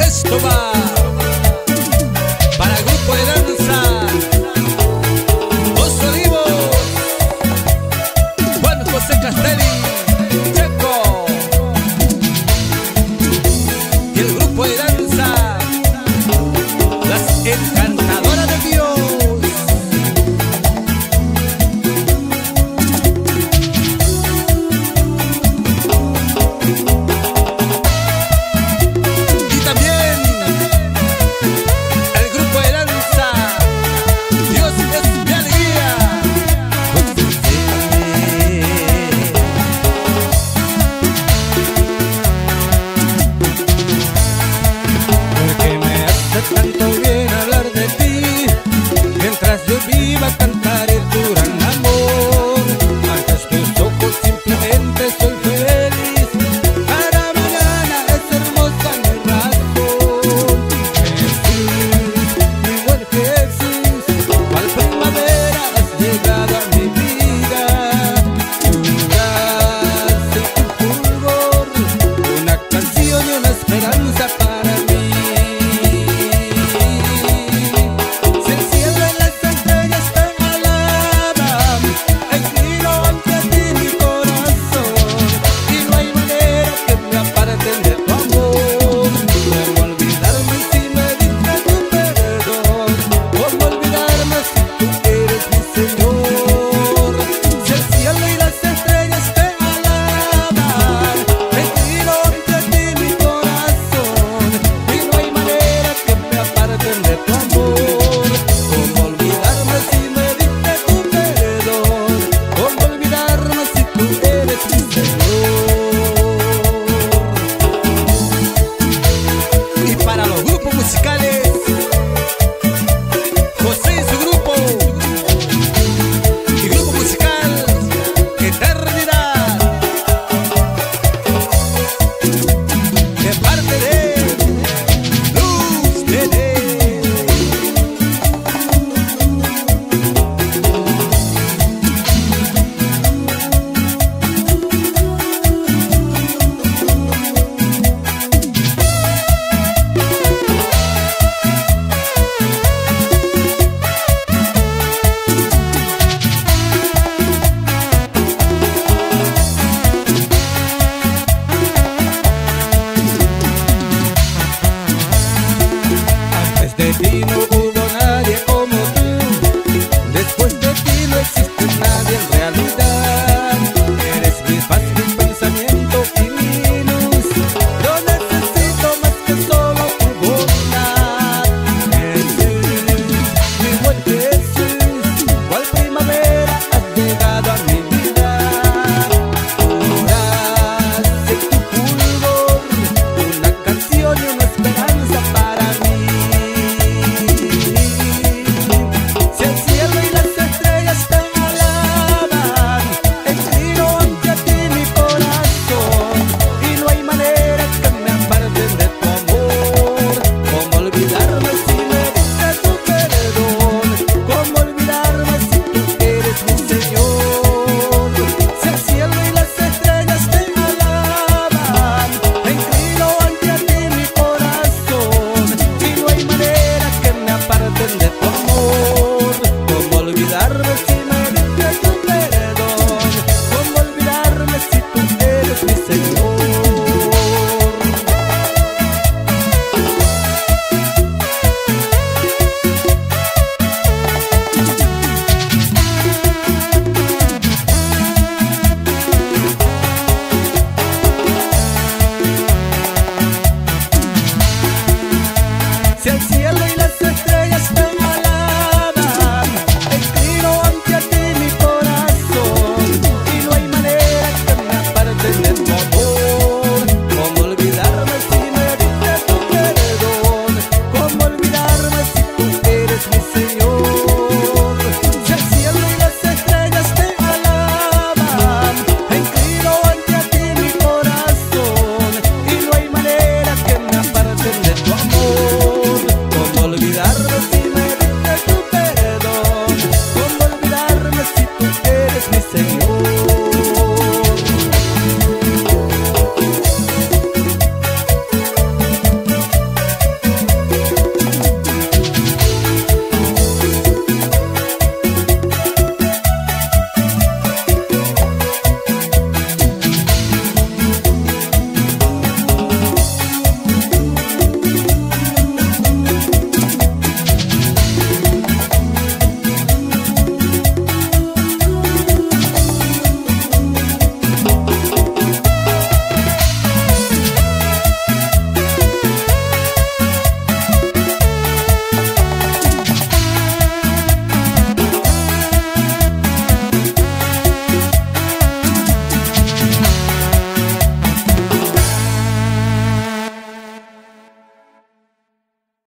Esto va para el grupo de danza. Los Juan José Castelli, Checo. Y el grupo de danza, las encantadas. Break